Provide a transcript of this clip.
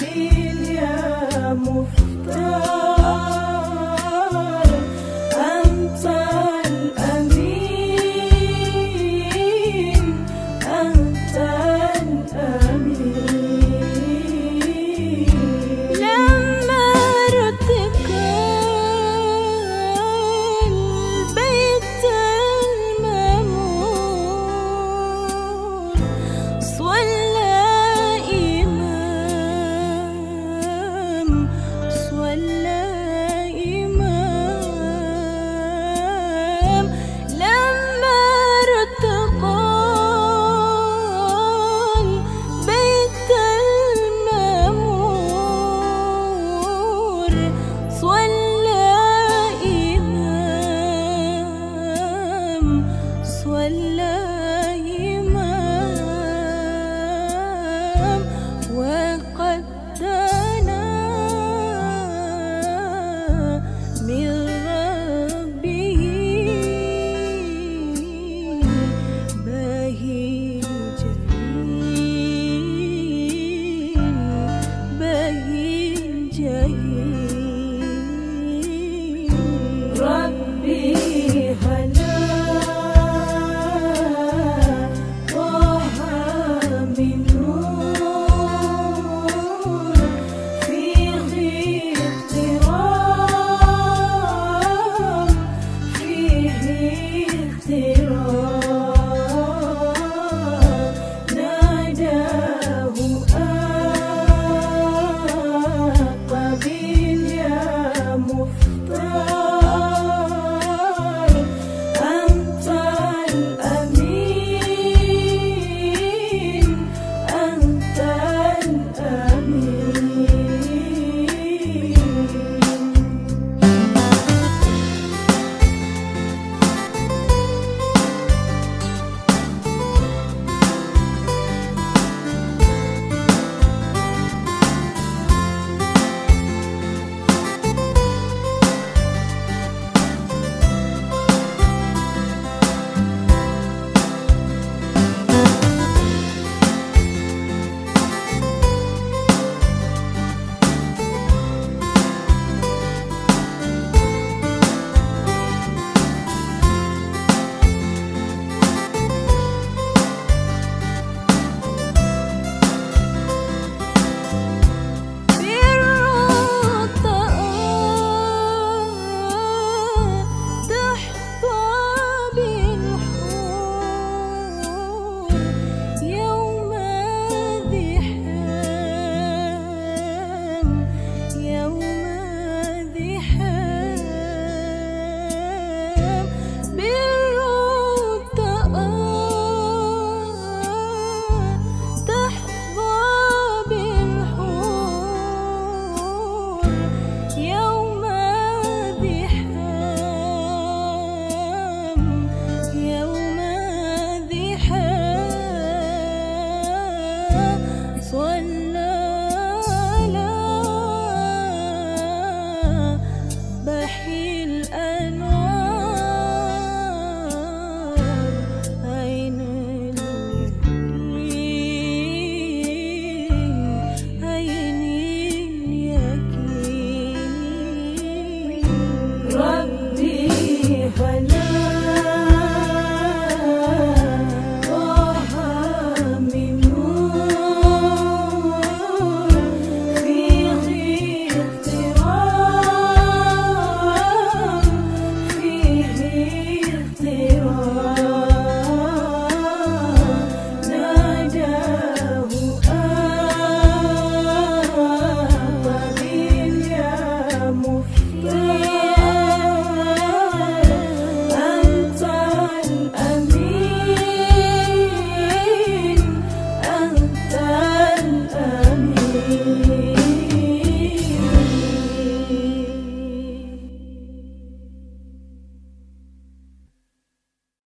Dilemmas.